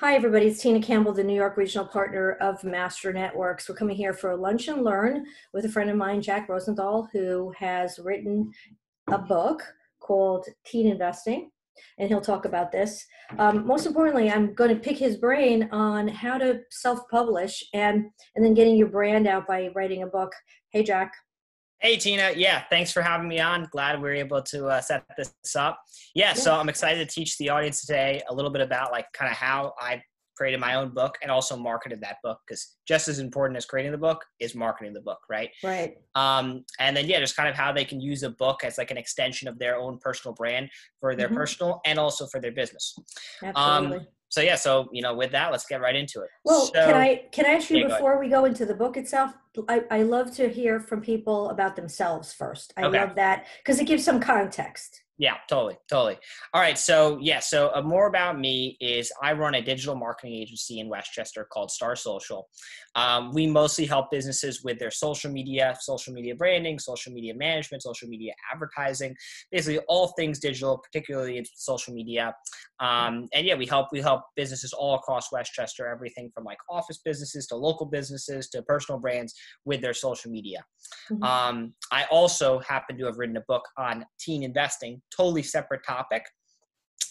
Hi, everybody. It's Tina Campbell, the New York Regional Partner of Master Networks. We're coming here for a lunch and learn with a friend of mine, Jack Rosenthal, who has written a book called Teen Investing, and he'll talk about this. Um, most importantly, I'm going to pick his brain on how to self-publish and and then getting your brand out by writing a book. Hey, Jack. Hey Tina, yeah, thanks for having me on. Glad we are able to uh, set this up. Yeah, yeah, so I'm excited to teach the audience today a little bit about like kind of how I created my own book and also marketed that book because just as important as creating the book is marketing the book, right? Right. Um, and then yeah, just kind of how they can use a book as like an extension of their own personal brand for their mm-hmm. personal and also for their business. Absolutely. Um, so yeah, so you know, with that, let's get right into it. Well, so, can I can I ask you yeah, before go we go into the book itself? I, I love to hear from people about themselves first. I okay. love that because it gives some context. Yeah, totally, totally. All right, so yeah, so uh, more about me is I run a digital marketing agency in Westchester called Star Social. Um, we mostly help businesses with their social media, social media branding, social media management, social media advertising, basically all things digital, particularly in social media. Um, and yeah, we help we help businesses all across Westchester, everything from like office businesses to local businesses to personal brands with their social media. Mm-hmm. Um, I also happen to have written a book on teen investing totally separate topic.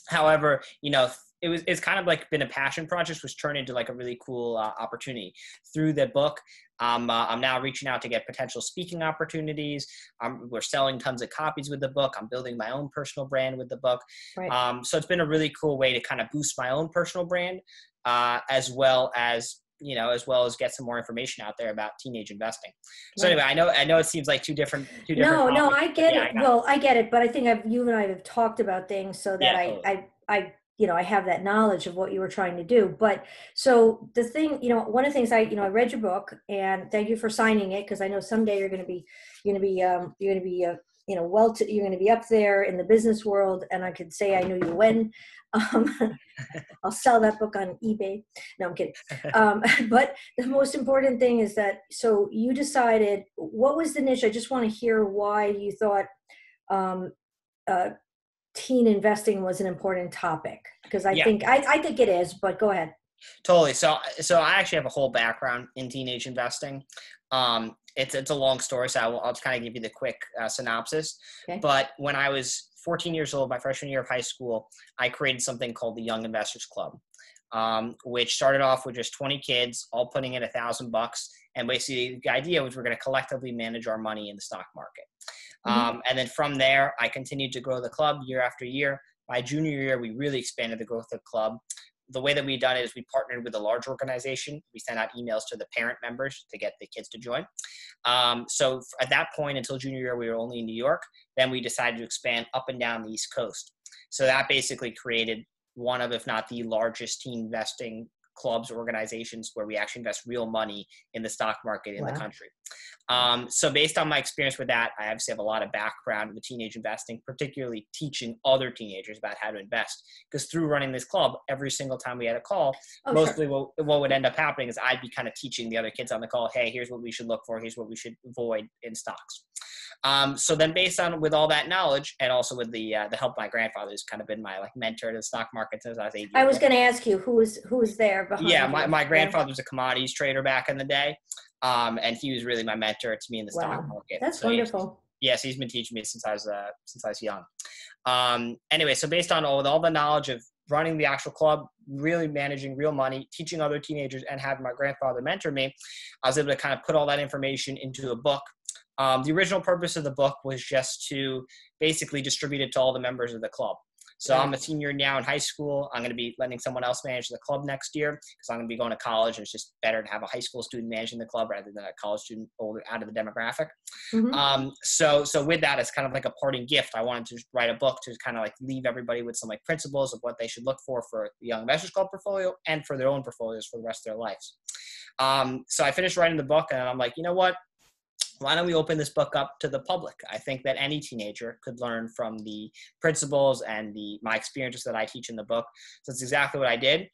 However, you know, it was it's kind of like been a passion project, which turned into like a really cool uh, opportunity through the book. Um, uh, I'm now reaching out to get potential speaking opportunities. Um, we're selling tons of copies with the book. I'm building my own personal brand with the book. Right. Um, so it's been a really cool way to kind of boost my own personal brand, uh, as well as you know, as well as get some more information out there about teenage investing. So right. anyway, I know I know it seems like two different two different. No, no, I get yeah, it. I well, I get it, but I think I've you and I have talked about things so that yeah, I, totally. I I you know I have that knowledge of what you were trying to do. But so the thing, you know, one of the things I you know I read your book and thank you for signing it because I know someday you're going to be you're going to be um, you're going to be uh, you know well to, you're going to be up there in the business world and i could say i knew you when um, i'll sell that book on ebay no i'm kidding um, but the most important thing is that so you decided what was the niche i just want to hear why you thought um, uh, teen investing was an important topic because i yeah. think I, I think it is but go ahead Totally. So, so I actually have a whole background in teenage investing. Um, it's it's a long story, so I will, I'll just kind of give you the quick uh, synopsis. Okay. But when I was 14 years old, my freshman year of high school, I created something called the Young Investors Club, um, which started off with just 20 kids all putting in a thousand bucks, and basically the idea was we're going to collectively manage our money in the stock market. Mm-hmm. Um, and then from there, I continued to grow the club year after year. My junior year, we really expanded the growth of the club the way that we've done it is we partnered with a large organization. We sent out emails to the parent members to get the kids to join. Um, so at that point, until junior year, we were only in New York. Then we decided to expand up and down the East Coast. So that basically created one of, if not the largest team investing clubs organizations where we actually invest real money in the stock market in wow. the country um, so based on my experience with that i obviously have a lot of background with teenage investing particularly teaching other teenagers about how to invest because through running this club every single time we had a call oh, mostly sure. what, what would end up happening is i'd be kind of teaching the other kids on the call hey here's what we should look for here's what we should avoid in stocks um, so then, based on with all that knowledge, and also with the uh, the help of my grandfather, who's kind of been my like mentor to the stock market since I was eight. I was going to ask you who was who was there behind. Yeah, my, my grandfather was a commodities trader back in the day, um, and he was really my mentor to me in the wow. stock market. That's so wonderful. yes, he's been teaching me since I was uh, since I was young. Um, anyway, so based on all all the knowledge of running the actual club, really managing real money, teaching other teenagers, and having my grandfather mentor me, I was able to kind of put all that information into a book um, the original purpose of the book was just to basically distribute it to all the members of the club. So I'm a senior now in high school. I'm going to be letting someone else manage the club next year because I'm going to be going to college, and it's just better to have a high school student managing the club rather than a college student older out of the demographic. Mm-hmm. Um, so, so with that, it's kind of like a parting gift. I wanted to write a book to kind of like leave everybody with some like principles of what they should look for for the Young Investors Club portfolio and for their own portfolios for the rest of their lives. Um, so I finished writing the book, and I'm like, you know what? Why don't we open this book up to the public? I think that any teenager could learn from the principles and the my experiences that I teach in the book. So that's exactly what I did.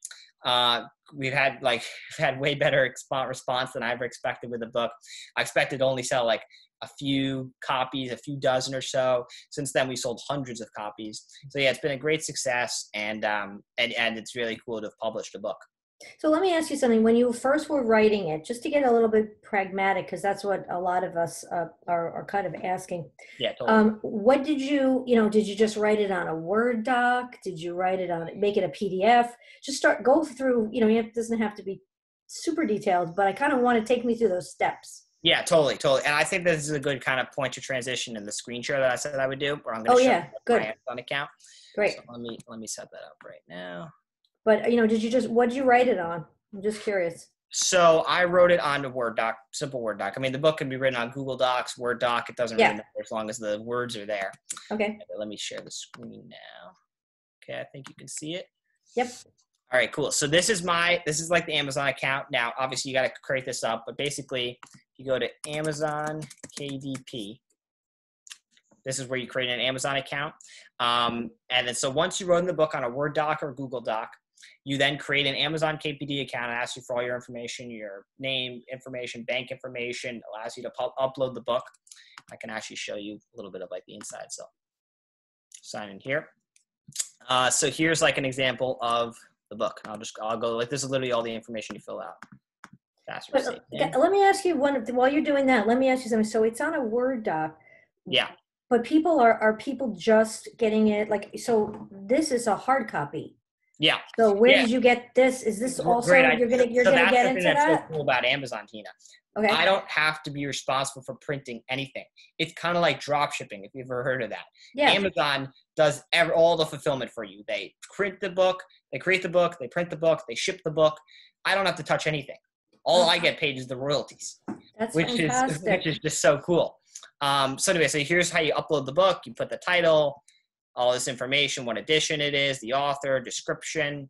Uh, we've had like we've had way better response than I ever expected with the book. I expected to only sell like a few copies, a few dozen or so. Since then, we sold hundreds of copies. So yeah, it's been a great success, and um, and and it's really cool to have published a book. So let me ask you something. When you first were writing it, just to get a little bit pragmatic, because that's what a lot of us uh, are, are kind of asking. Yeah, totally. Um, what did you, you know, did you just write it on a Word doc? Did you write it on, make it a PDF? Just start, go through, you know, it doesn't have to be super detailed, but I kind of want to take me through those steps. Yeah, totally, totally. And I think this is a good kind of point to transition in the screen share that I said I would do, where I'm going to oh, show yeah, good. my Amazon account. Great. So let me let me set that up right now. But you know, did you just what did you write it on? I'm just curious. So I wrote it on a Word doc, simple Word doc. I mean, the book can be written on Google Docs, Word doc. It doesn't Yeah. really matter as long as the words are there. Okay. Let me share the screen now. Okay, I think you can see it. Yep. All right, cool. So this is my this is like the Amazon account. Now, obviously, you got to create this up, but basically, you go to Amazon KDP, this is where you create an Amazon account. Um, and then, so once you wrote in the book on a Word doc or Google Doc, you then create an Amazon KPD account. It asks you for all your information, your name information, bank information. Allows you to pu- upload the book. I can actually show you a little bit of like the inside. So sign in here. Uh, so here's like an example of the book. I'll just I'll go like this is literally all the information you fill out. Faster But, uh, let me ask you one. While you're doing that, let me ask you something. So it's on a Word doc. Yeah. But people are are people just getting it like so? This is a hard copy. Yeah. So where Yeah. did you get this? Is this also Great you're gonna you're so gonna get into that's that? so cool about Amazon, Tina. Okay. I don't have to be responsible for printing anything. It's kind of like drop shipping, if you've ever heard of that. Yeah. Amazon does ever, all the fulfillment for you. They print the book, they create the book, they print the book, they ship the book. I don't have to touch anything. All I get paid is the royalties, That's which is which is just so cool. Um, so anyway, so here's how you upload the book. You put the title, all this information, what edition it is, the author, description,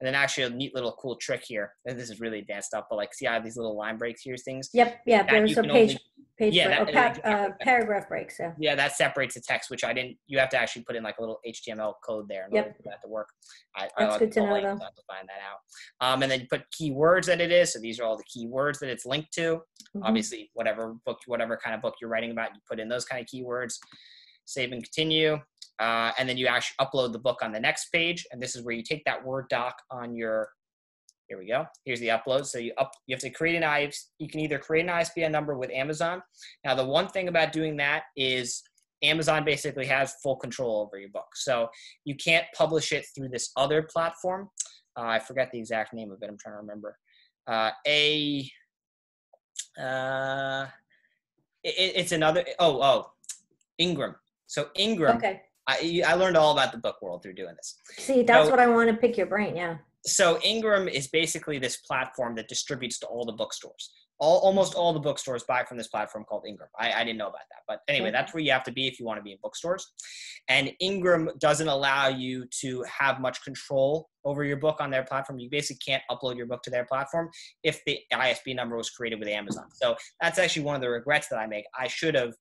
and then actually a neat little cool trick here. And this is really advanced stuff, but like see I have these little line breaks here, things. Yep. Yeah. There's a page only- page Yeah, break, that- pa- uh, paragraph breaks. Yeah. Yeah, that separates the text, which I didn't. You have to actually put in like a little HTML code there in Yep. order for that to work. I, I That's like good to know, link, though. I to find that out. Um, and then you put keywords that it is. So these are all the keywords that it's linked to. Mhm. Obviously, whatever book, whatever kind of book you're writing about, you put in those kind of keywords. Save and continue, uh, and then you actually upload the book on the next page. And this is where you take that Word doc on your. Here we go. Here's the upload. So you up. You have to create an IS. You can either create an ISBN number with Amazon. Now, the one thing about doing that is Amazon basically has full control over your book. So you can't publish it through this other platform. Uh, I forget the exact name of it. I'm trying to remember. Uh, a uh, it, it's another. Oh, oh, Ingram. So Ingram. Okay. I I learned all about the book world through doing this. See, that's So- what I want to pick your brain. Yeah. So Ingram is basically this platform that distributes to all the bookstores. All, almost all the bookstores buy from this platform called Ingram. I, I didn't know about that, but anyway, Okay. that's where you have to be if you want to be in bookstores. And Ingram doesn't allow you to have much control over your book on their platform. You basically can't upload your book to their platform if the ISB number was created with Amazon. So that's actually one of the regrets that I make. I should have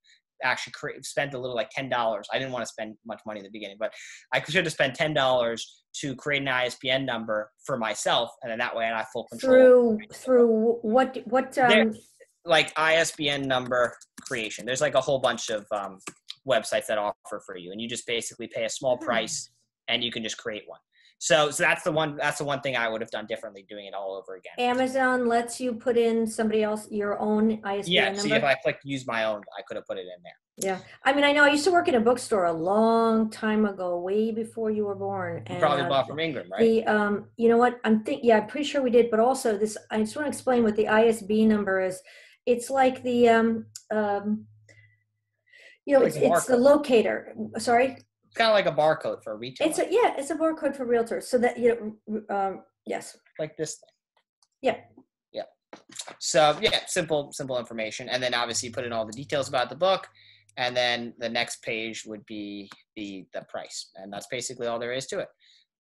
actually cre- spent a little like ten dollars. I didn't want to spend much money in the beginning, but I should have spent ten dollars to create an ISBN number for myself, and then that way I have full control. Through through what what There- um like ISBN number creation. There's like a whole bunch of um, websites that offer for you, and you just basically pay a small Hmm. price, and you can just create one. So, so that's the one. That's the one thing I would have done differently, doing it all over again. Amazon lets you put in somebody else your own ISBN yeah. number. See, if I clicked use my own, I could have put it in there. Yeah, I mean, I know I used to work in a bookstore a long time ago, way before you were born. You probably uh, bought from Ingram, right? The um, you know what? I'm think yeah, I'm pretty sure we did. But also this, I just want to explain what the ISB number is. It's like the um um, you know, it's it's the locator. Sorry, kind of like a barcode for a retailer, it's a yeah, it's a barcode for realtors. So that you know, um, yes, like this thing. Yeah. Yeah. So yeah, simple, simple information, and then obviously put in all the details about the book, and then the next page would be the the price, and that's basically all there is to it.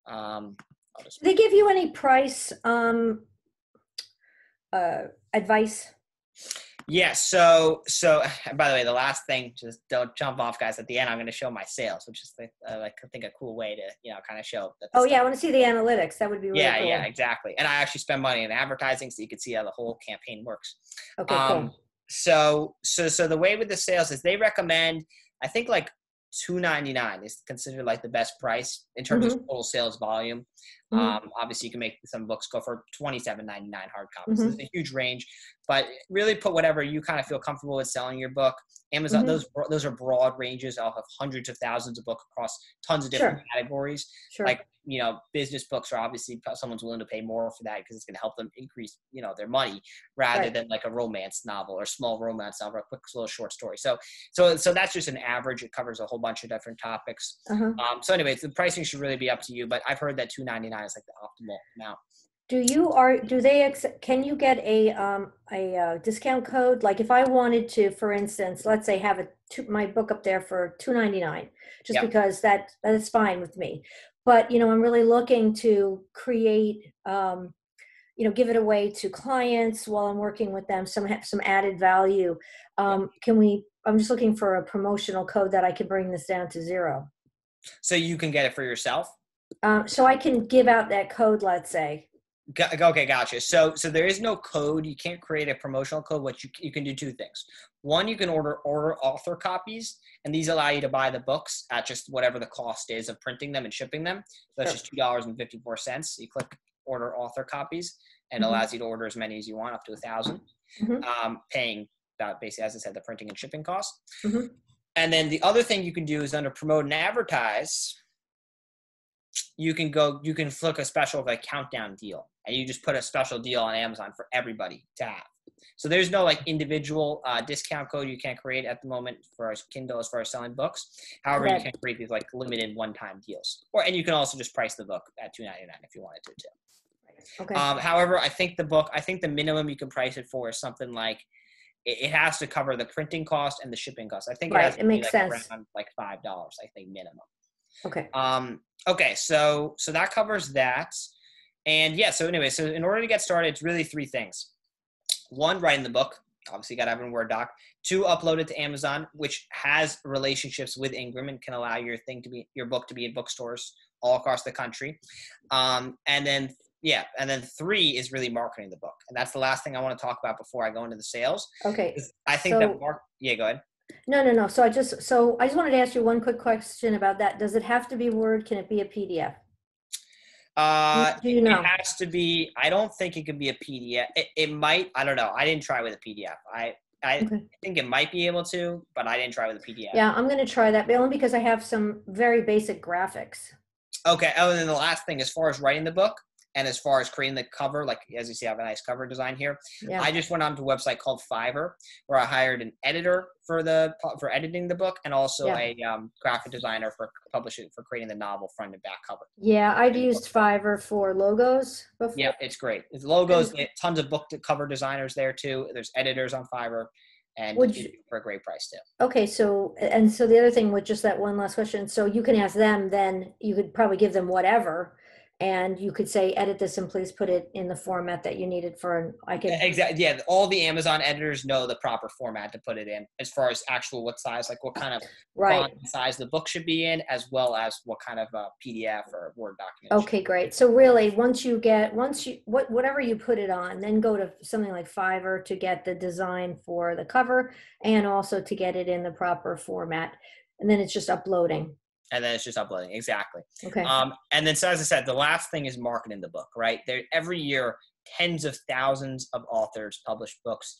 Um, just they give you any price um uh advice? Yeah. So, so by the way, the last thing, just don't jump off, guys. At the end, I'm going to show my sales, which is like, uh, like I think a cool way to, you know, kind of show. That Oh yeah, I want to see the analytics. That would be really yeah, cool. yeah, exactly. And I actually spend money in advertising, so you can see how the whole campaign works. Okay, Um, cool. so so so the way with the sales is they recommend I think like 299 is considered like the best price in terms mm-hmm. of total sales volume. Mm-hmm. Um, obviously, you can make some books go for 27.99 hard copies. Mm-hmm. It's a huge range, but really put whatever you kind of feel comfortable with selling your book. Amazon, mm-hmm. those those are broad ranges. I'll have hundreds of thousands of books across tons of different sure. categories. Sure. Like you know, business books are obviously someone's willing to pay more for that because it's going to help them increase, you know, their money rather right. than like a romance novel or small romance novel, or a quick little short story. So, so, so that's just an average. It covers a whole bunch of different topics. Uh-huh. Um, so, anyways, the pricing should really be up to you. But I've heard that two ninety nine is like the optimal amount. Do you are do they accept, can you get a um a uh, discount code? Like if I wanted to for instance let's say have a two, my book up there for 299 just yep. because that that is fine with me. But you know i'm really looking to create um, you know give it away to clients while i'm working with them some some added value. Um, can we i'm just looking for a promotional code that i can bring this down to zero. So you can get it for yourself um, so i can give out that code let's say Okay, gotcha. So, so there is no code. You can't create a promotional code. What you you can do two things. One, you can order order author copies, and these allow you to buy the books at just whatever the cost is of printing them and shipping them. So that's sure. just two dollars and fifty four cents. You click order author copies, and mm-hmm. allows you to order as many as you want, up to a 1000 mm-hmm. um, paying that basically, as I said, the printing and shipping cost. Mm-hmm. And then the other thing you can do is under promote and advertise you can go you can flick a special like countdown deal and you just put a special deal on amazon for everybody to have. So there's no like individual uh, discount code you can't create at the moment for our kindle as far as selling books. However right. you can create these like limited one-time deals. Or and you can also just price the book at 299 if you wanted to too. Okay. Um, however i think the book i think the minimum you can price it for is something like it, has to cover the printing cost and the shipping cost. I think right. it, it makes like sense. around like five dollars i think minimum Okay. Um, okay, so so that covers that. And yeah, so anyway, so in order to get started, it's really three things. One, writing the book. Obviously, you got to have in Word doc. Two, upload it to Amazon, which has relationships with Ingram and can allow your thing to be your book to be in bookstores all across the country. Um, and then yeah, and then three is really marketing the book, and that's the last thing I want to talk about before I go into the sales. Okay. I think so, that mark. Yeah, go ahead. No, no, no. So I just, so I just wanted to ask you one quick question about that. Does it have to be Word? Can it be a PDF? Uh, Do you know? It has to be. I don't think it could be a PDF. It, it might. I don't know. I didn't try with a PDF. I I okay. think it might be able to, but I didn't try with a PDF. Yeah, I'm going to try that, but only because I have some very basic graphics. Okay. Oh, and then the last thing, as far as writing the book, and as far as creating the cover, like as you see, I have a nice cover design here. Yeah. I just went onto a website called Fiverr where I hired an editor for the for editing the book and also yeah. a um, graphic designer for publishing for creating the novel front and back cover. Yeah, I've used Fiverr for logos before. Yeah, it's great. It's logos, tons of book cover designers there too. There's editors on Fiverr and Would you, for a great price too. Okay, so and so the other thing with just that one last question, so you can ask them, then you could probably give them whatever, and you could say edit this and please put it in the format that you needed for an i can exactly yeah all the amazon editors know the proper format to put it in as far as actual what size like what kind of right. size the book should be in as well as what kind of uh, a pdf or word document okay great. So really once you get once you what whatever you put it on then go to something like fiverr to get the design for the cover and also to get it in the proper format. And then it's just uploading and then it's just uploading exactly. Okay. Um and then so as i said the last thing is marketing the book right? There every year tens of thousands of authors publish books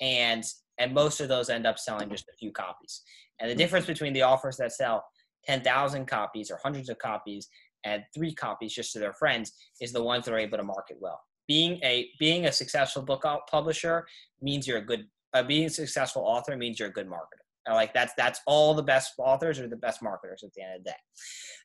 and and most of those end up selling just a few copies. And the difference between the authors that sell 10,000 copies or hundreds of copies and three copies just to their friends is the ones that are able to market well. Being a being a successful book publisher means you're a good uh, being a successful author means you're a good marketer like that's that's all the best authors or the best marketers at the end of the day.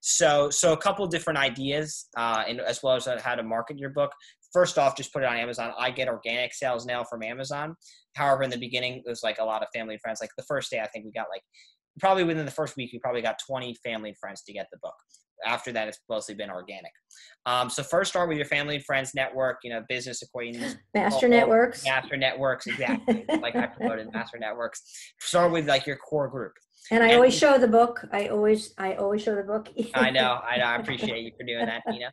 So so a couple different ideas, uh, and as well as how to market your book. First off, just put it on Amazon. I get organic sales now from Amazon. However, in the beginning, it was like a lot of family and friends. Like the first day, I think we got like probably within the first week, we probably got 20 family and friends to get the book after that, it's mostly been organic. Um, so first start with your family and friends network, you know, business acquaintances, Master all, networks. Master networks, exactly. like I promoted master networks. Start with like your core group. And I and, always show the book. I always, I always show the book. I know, I know. I appreciate you for doing that, Nina.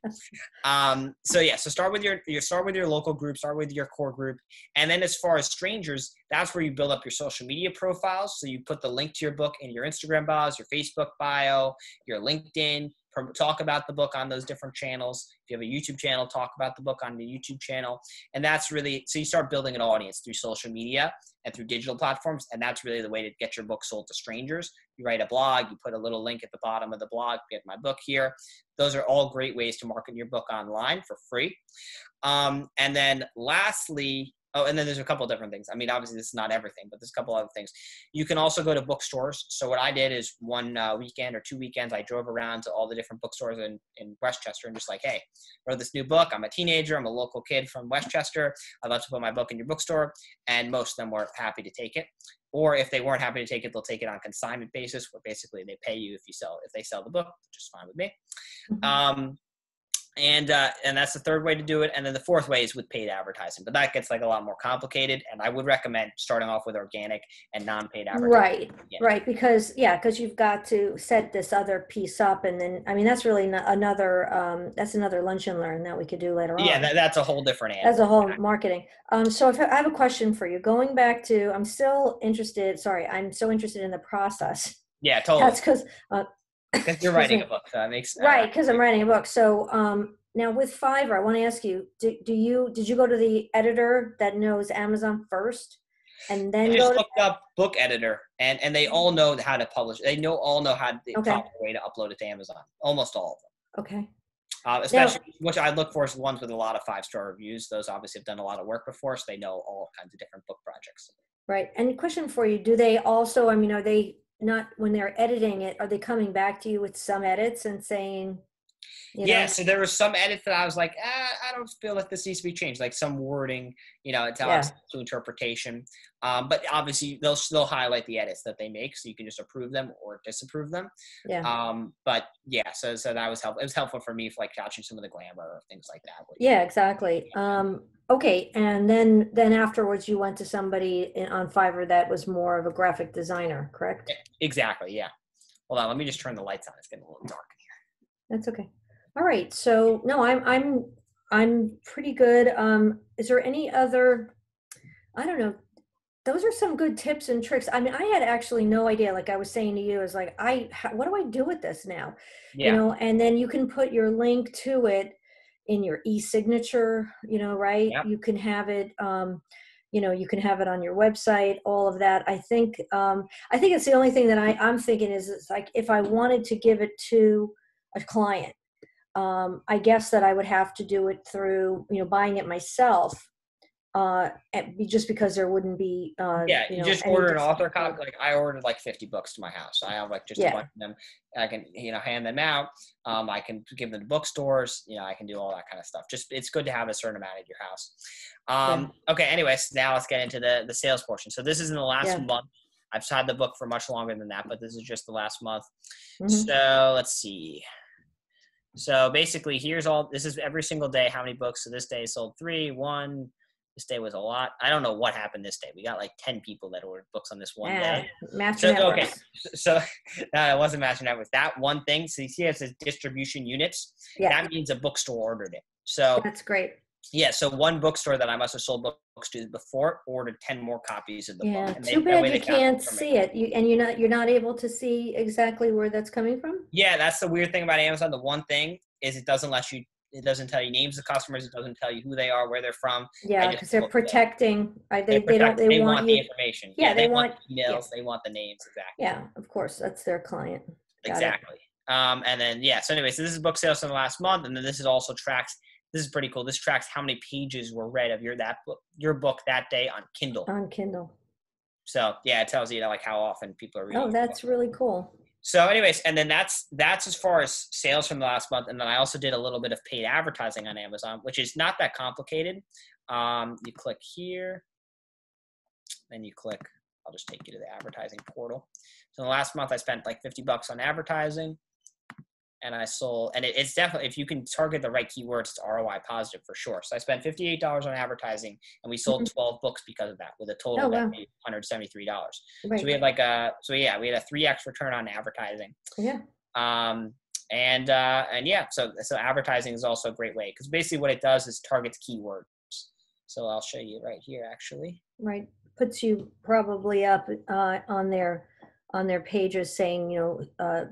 Um, so yeah, so start with your, you start with your local group, start with your core group, and then as far as strangers, that's where you build up your social media profiles. So you put the link to your book in your Instagram bios, your Facebook bio, your LinkedIn talk about the book on those different channels. If you have a YouTube channel, talk about the book on the YouTube channel. And that's really so you start building an audience through social media and through digital platforms. And that's really the way to get your book sold to strangers. You write a blog, you put a little link at the bottom of the blog, get my book here. Those are all great ways to market your book online for free. Um, and then lastly, Oh, and then there's a couple different things. I mean, obviously this is not everything, but there's a couple other things. You can also go to bookstores. So what I did is one uh, weekend or two weekends, I drove around to all the different bookstores in, in Westchester and just like, hey, wrote this new book. I'm a teenager. I'm a local kid from Westchester. I'd love to put my book in your bookstore. And most of them were happy to take it. Or if they weren't happy to take it, they'll take it on consignment basis, where basically they pay you if you sell if they sell the book, which is fine with me. Mm-hmm. Um, and uh, and that's the third way to do it. And then the fourth way is with paid advertising. But that gets like a lot more complicated. And i would recommend starting off with organic and non-paid advertising. Right. Right. Because yeah because you've got to set this other piece up. And then i mean that's really another um, that's another lunch and learn that we could do later on. yeah that, that's a whole different animal. that's a whole marketing. Um, so if, i have a question for you. Going back to i'm still interested sorry i'm so interested in the process. Yeah totally. That's because uh, because you're writing a book, so that makes uh, right. Because I'm writing a book. So um, now with Fiverr, I want to ask you: do, do you did you go to the editor that knows Amazon first, and then I just looked to- up book editor, and and they all know how to publish. They know all know how the okay. proper way to upload it to Amazon. Almost all of them. Okay. Uh, especially now, which I look for is ones with a lot of five star reviews. Those obviously have done a lot of work before, so they know all kinds of different book projects. Right. And question for you: Do they also? I mean, are they not when they're editing it are they coming back to you with some edits and saying yeah know? so there was some edits that i was like ah, i don't feel like this needs to be changed like some wording you know it's yeah. to interpretation um, but obviously they'll still highlight the edits that they make so you can just approve them or disapprove them yeah um, but yeah so so that was helpful it was helpful for me for like catching some of the glamour or things like that yeah exactly um Okay, and then then afterwards you went to somebody in, on Fiverr that was more of a graphic designer, correct? Exactly. Yeah. Hold on. Let me just turn the lights on. It's getting a little dark. That's okay. All right. So no, I'm I'm I'm pretty good. Um, is there any other? I don't know. Those are some good tips and tricks. I mean, I had actually no idea. Like I was saying to you, is like I what do I do with this now? Yeah. You know, and then you can put your link to it in your e-signature you know right yep. you can have it um, you know you can have it on your website all of that i think um, i think it's the only thing that I, i'm thinking is it's like if i wanted to give it to a client um, i guess that i would have to do it through you know buying it myself uh, just because there wouldn't be. Uh, yeah, you, know, just order an author copy. Like I ordered like 50 books to my house. I have like just yeah. a bunch of them. I can you know hand them out. Um, I can give them to bookstores. You know, I can do all that kind of stuff. Just it's good to have a certain amount at your house. Um, yeah. Okay. Anyways, now let's get into the the sales portion. So this is in the last yeah. month. I've had the book for much longer than that, but this is just the last month. Mm-hmm. So let's see. So basically, here's all. This is every single day. How many books? So this day sold three, one, this day was a lot. I don't know what happened this day. We got like 10 people that ordered books on this one yeah, day. Master so, okay. So no, it wasn't Master Networks. That one thing. So you see it says distribution units. Yeah. That means a bookstore ordered it. So that's great. Yeah. So one bookstore that I must have sold books to before ordered 10 more copies of the yeah, book. Yeah. Too bad you can't see it. You, and you're not, you're not able to see exactly where that's coming from. Yeah. That's the weird thing about Amazon. The one thing is it doesn't let you it doesn't tell you names of customers. It doesn't tell you who they are, where they're from. Yeah, because they're protecting. They, they, they, don't. They, they want, want, the information. Yeah, yeah they, they, want, want emails. Yeah. They want the names exactly. Yeah, of course, that's their client. Got exactly. Um, and then yeah. So anyway, so this is book sales in the last month, and then this is also tracks. This is pretty cool. This tracks how many pages were read of your that book, your book that day on Kindle. On Kindle. So yeah, it tells you, you know, like how often people are reading. Oh, that's really cool. So, anyways, and then that's that's as far as sales from the last month, and then I also did a little bit of paid advertising on Amazon, which is not that complicated. Um, you click here, then you click. I'll just take you to the advertising portal. So, in the last month, I spent like fifty bucks on advertising, and I sold, and it, it's definitely if you can target the right keywords, it's ROI positive for sure. So I spent fifty eight dollars on advertising, and we sold mm-hmm. twelve books because of that, with a total oh, wow. one hundred seventy three dollars. Right. So we had like a so yeah, we had a three x return on advertising. Yeah. Um, and uh, and yeah, so so advertising is also a great way because basically what it does is targets keywords. So I'll show you right here, actually. Right, puts you probably up uh, on their on their pages saying you know uh,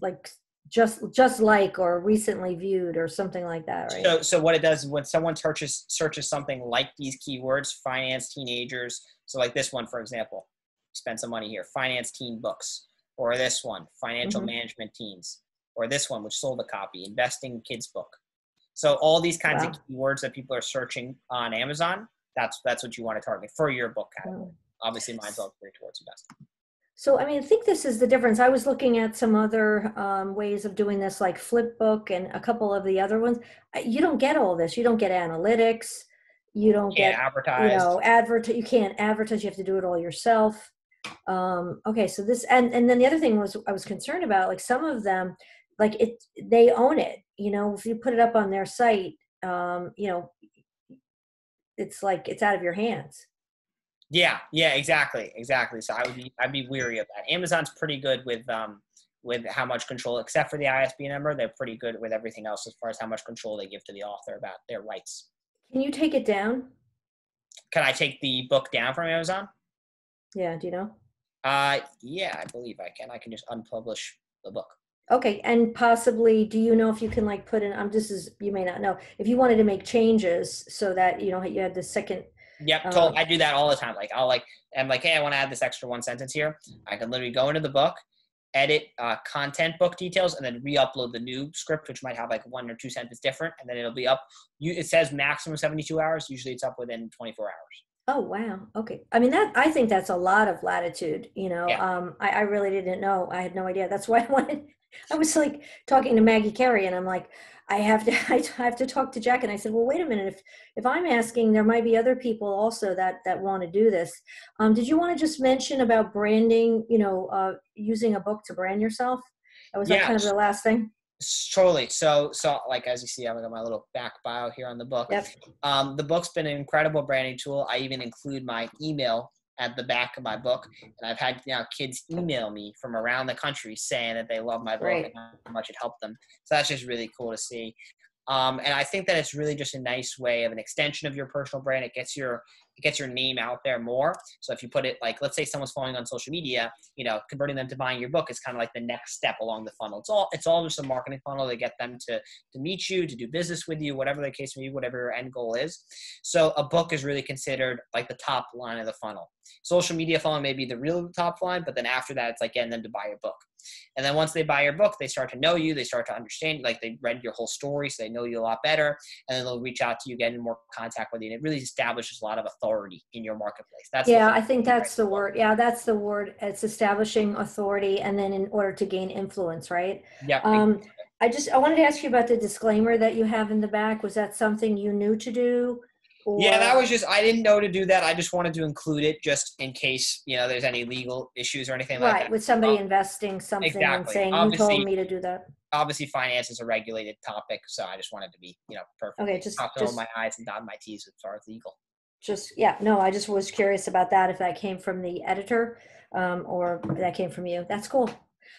like just just like or recently viewed or something like that right so so what it does is when someone searches searches something like these keywords finance teenagers so like this one for example spend some money here finance teen books or this one financial mm-hmm. management teens or this one which sold a copy investing kids book so all these kinds wow. of keywords that people are searching on amazon that's that's what you want to target for your book category mm. obviously mine's all geared towards investing so, I mean, I think this is the difference. I was looking at some other um, ways of doing this, like Flipbook and a couple of the other ones. You don't get all this. You don't get analytics. You don't get advertise. You know, advert. You can't advertise. You have to do it all yourself. Um, okay, so this and and then the other thing was I was concerned about like some of them, like it they own it. You know, if you put it up on their site, um, you know, it's like it's out of your hands. Yeah, yeah, exactly, exactly. So I would be I'd be weary of that. Amazon's pretty good with um with how much control, except for the ISBN number, they're pretty good with everything else as far as how much control they give to the author about their rights. Can you take it down? Can I take the book down from Amazon? Yeah, do you know? Uh yeah, I believe I can. I can just unpublish the book. Okay, and possibly, do you know if you can like put in? Um, this is you may not know if you wanted to make changes so that you know you had the second Yep, um, I do that all the time. Like I'll like I'm like, hey, I want to add this extra one sentence here. I can literally go into the book, edit uh, content book details, and then re-upload the new script, which might have like one or two sentences different, and then it'll be up. You it says maximum 72 hours. Usually, it's up within 24 hours. Oh wow. Okay. I mean that I think that's a lot of latitude. You know, yeah. um, I, I really didn't know. I had no idea. That's why I wanted. I was like talking to Maggie Carey, and I'm like, I have to I have to talk to Jack and I said, well, wait a minute. If if I'm asking, there might be other people also that that want to do this. Um, did you want to just mention about branding? You know, uh, using a book to brand yourself. That was that kind of the last thing. Totally. So, so like as you see, I've got my little back bio here on the book. Yep. Um, the book's been an incredible branding tool. I even include my email at the back of my book. And I've had you now kids email me from around the country saying that they love my book and how much it helped them. So that's just really cool to see. Um, and I think that it's really just a nice way of an extension of your personal brand. It gets your it gets your name out there more. So if you put it like, let's say someone's following on social media, you know, converting them to buying your book is kind of like the next step along the funnel. It's all it's all just a marketing funnel to get them to to meet you, to do business with you, whatever the case may be, whatever your end goal is. So a book is really considered like the top line of the funnel. Social media funnel may be the real top line, but then after that, it's like getting them to buy your book. And then once they buy your book, they start to know you, they start to understand, like they read your whole story, so they know you a lot better, and then they'll reach out to you, get in more contact with you, and it really establishes a lot of authority in your marketplace. That's yeah, I think that's the word. Yeah, that's the word. It's establishing authority, and then in order to gain influence, right? Yeah. Um, I just I wanted to ask you about the disclaimer that you have in the back. Was that something you knew to do? Or... Yeah, that was just I didn't know to do that. I just wanted to include it just in case you know there's any legal issues or anything right, like that. Right, with somebody um, investing something exactly. and saying obviously, you told me to do that. Obviously, finance is a regulated topic, so I just wanted to be you know perfect. Okay, just just my I's and dot my T's as far as legal. Just yeah, no, I just was curious about that if that came from the editor um, or that came from you. That's cool.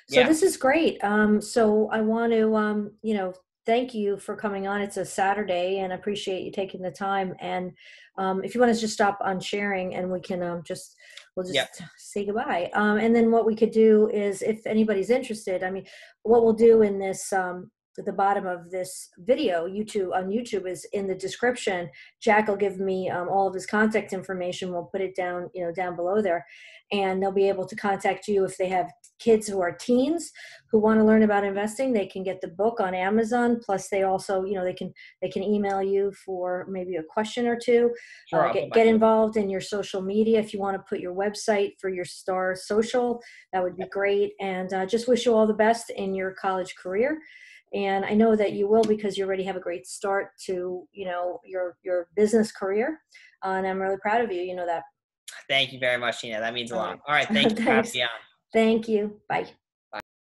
So yeah. this is great. Um, so I want to um, you know thank you for coming on. It's a Saturday, and I appreciate you taking the time. And um, if you want to just stop on sharing, and we can um, just we'll just yep. say goodbye. Um, and then what we could do is, if anybody's interested, I mean, what we'll do in this um, at the bottom of this video youtube on youtube is in the description. Jack will give me um, all of his contact information. We'll put it down you know down below there. And they'll be able to contact you if they have kids who are teens who want to learn about investing. They can get the book on amazon. Plus they also you know they can they can email you for maybe a question or two. Sure, uh, get, get involved in your social media. If you want to put your website for your star social that would be great. And uh, just wish you all the best in your college career and i know that you will because you already have a great start to you know your your business career. Uh, and i'm really proud of you. You know that. Thank you very much tina. That means a lot. all right. Thank you. For having me on. Thank you. Bye